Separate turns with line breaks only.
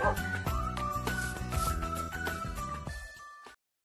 哦。